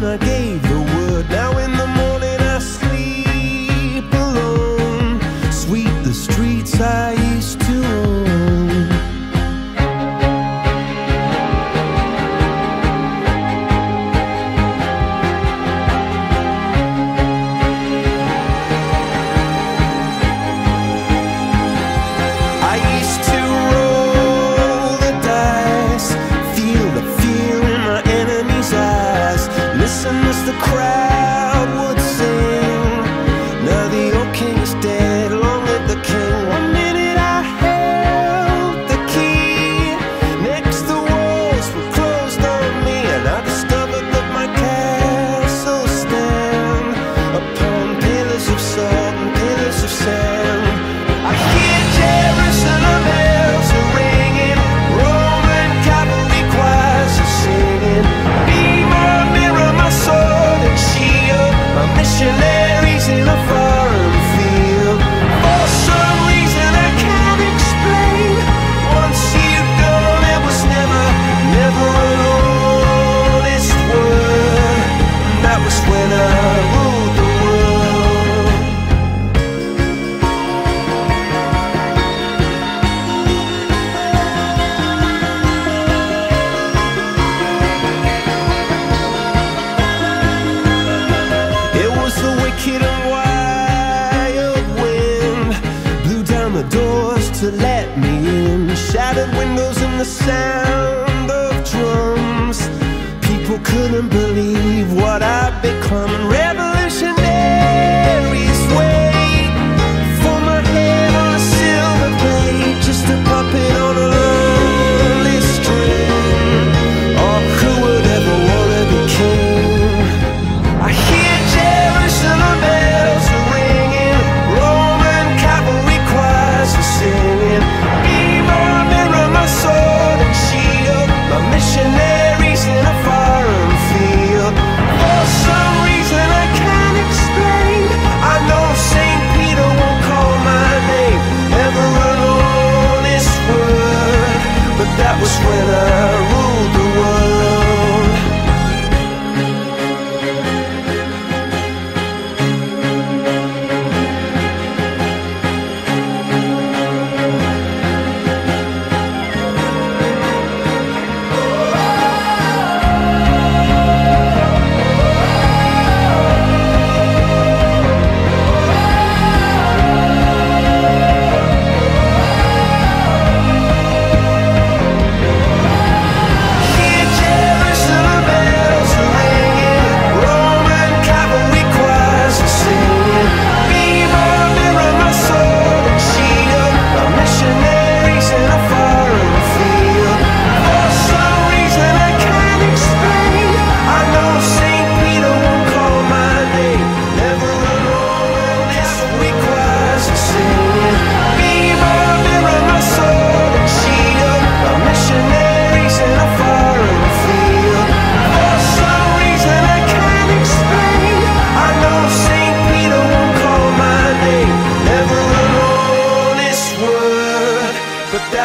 when I gave to let me in. Shattered windows and the sound of drums. People couldn't believe what I'd become. Revolutionaries wait for my head on a silver plate, just a puppet on a